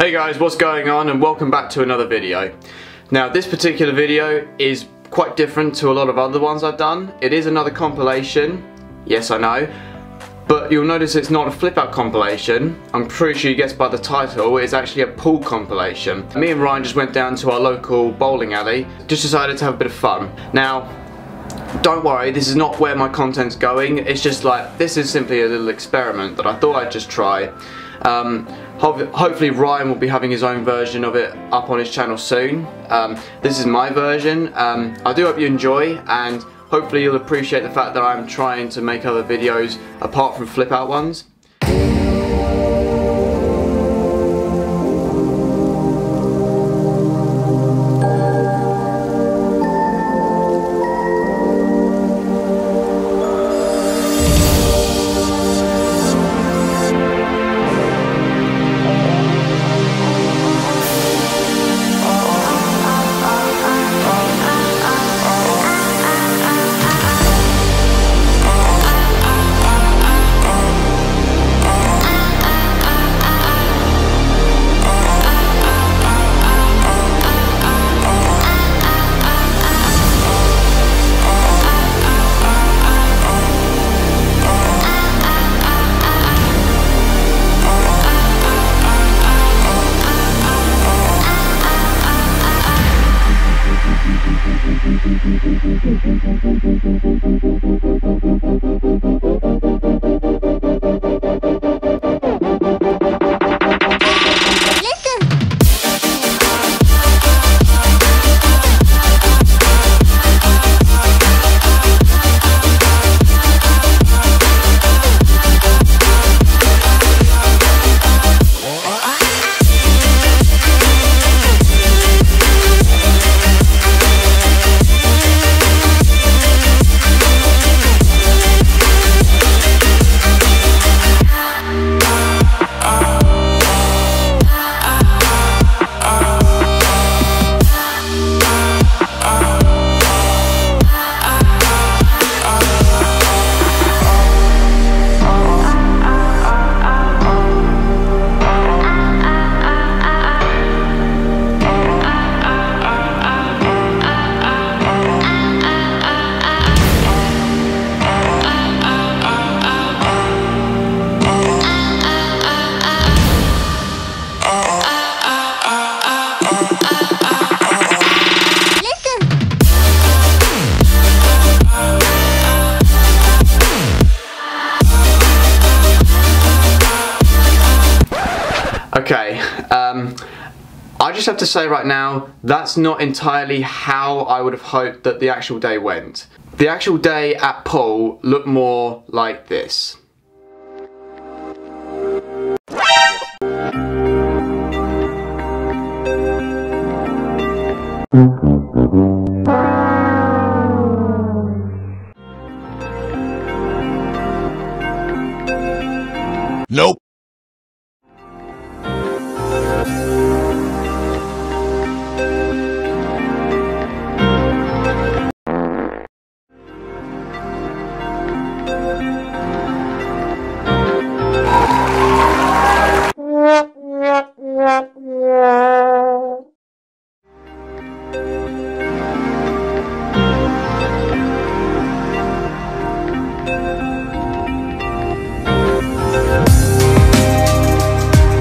Hey guys, what's going on and welcome back to another video. Now this particular video is quite different to a lot of other ones I've done. It is another compilation, yes I know, but you'll notice it's not a flip out compilation. I'm pretty sure you guessed by the title, it's actually a pool compilation. Me and Ryan just went down to our local bowling alley, just decided to have a bit of fun. Now, don't worry, this is not where my content's going, it's just like, this is simply a little experiment that I thought I'd just try. Um, hopefully Ryan will be having his own version of it up on his channel soon. Um, this is my version. Um, I do hope you enjoy and hopefully you'll appreciate the fact that I'm trying to make other videos apart from flip out ones. Thank you. Okay, um, I just have to say right now, that's not entirely how I would have hoped that the actual day went. The actual day at pool looked more like this.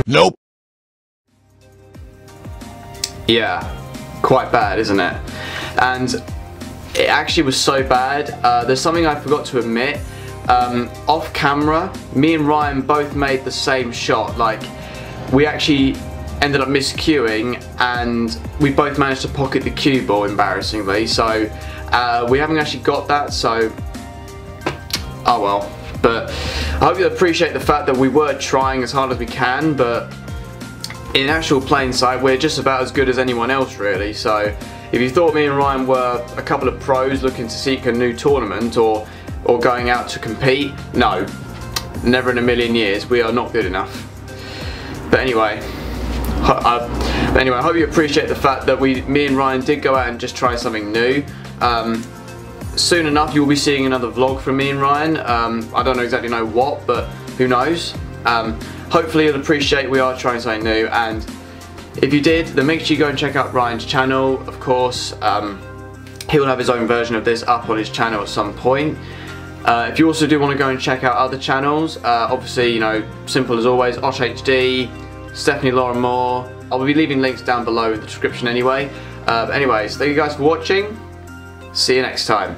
Nope. Yeah, quite bad, isn't it? And it actually was so bad. Uh, there's something I forgot to admit. Um, off camera, me and Ryan both made the same shot. Like, we actually ended up miscuing and we both managed to pocket the cue ball embarrassingly. So uh, we haven't actually got that, so oh well. But I hope you appreciate the fact that we were trying as hard as we can, but in actual plain sight, we're just about as good as anyone else really. So if you thought me and Ryan were a couple of pros looking to seek a new tournament or, or going out to compete, no, never in a million years. We are not good enough. But anyway, uh, anyway, I hope you appreciate the fact that we, me and Ryan did go out and just try something new. Um, soon enough you'll be seeing another vlog from me and Ryan. Um, I don't know exactly know what, but who knows. Um, hopefully you'll appreciate we are trying something new and If you did, then make sure you go and check out Ryan's channel, of course. Um, he will have his own version of this up on his channel at some point. Uh, if you also do want to go and check out other channels, uh, obviously, you know, simple as always, Osh HD, Stephanie Lauren Moore. I'll be leaving links down below in the description anyway. Uh, but anyways, thank you guys for watching. See you next time.